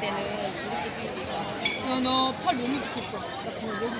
때는 이렇게 뛰지. 야, 나팔 너무 두껍다. 나 그거 여 뭐